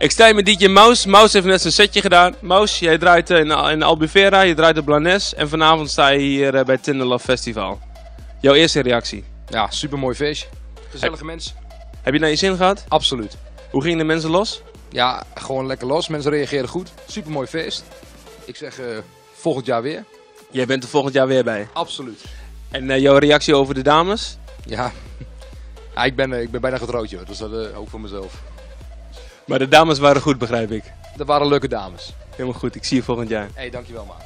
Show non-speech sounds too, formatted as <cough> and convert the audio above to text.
Ik sta met DJ Maus. Maus heeft net zijn setje gedaan. Maus, jij draait eh, in, in Albufeira, je draait op Blanes. En vanavond sta je hier eh, bij het Tinder Love Festival. Jouw eerste reactie. Ja, super mooi feestje. Gezellige mensen. Heb je naar je zin gehad? Absoluut. Hoe gingen de mensen los? Ja, gewoon lekker los. Mensen reageerden goed. Super mooi feest. Ik zeg eh, volgend jaar weer. Jij bent er volgend jaar weer bij. Absoluut. En jouw reactie over de dames? Ja, <laughs> ja ik, ben, ik ben bijna getrouwd, joh. dus dat ook voor mezelf. Maar de dames waren goed, begrijp ik. Dat waren leuke dames. Helemaal goed, ik zie je volgend jaar. Hé, hey, dankjewel, man.